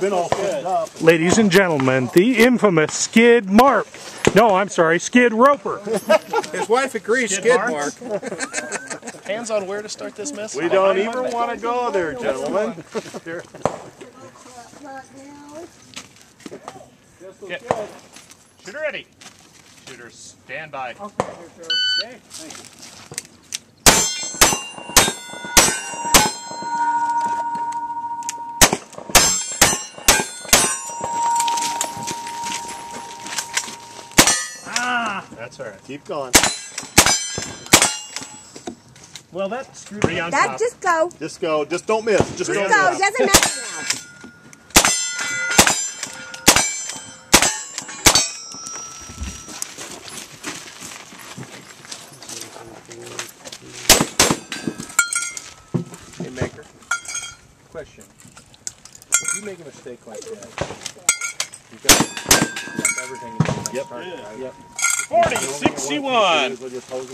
been all cleaned up. Ladies and gentlemen, the infamous Skid Mark. No, I'm sorry, Skid Roper. His wife agrees, Skid skid mark. mark. Hands on where to start this mess? We don't even want to go there, gentlemen. Okay. Shooter ready. Shooter stand by. Ah, that's all right. Keep going. Well, that screwed Three on That top. just go. Just go. Just don't miss. Just, Just don't go. miss. Doesn't matter now. Hey, Maker. Question. If you make a mistake like that, you got, you got everything in the next Yep. target, right? Yep. 40, 61. We'll just hold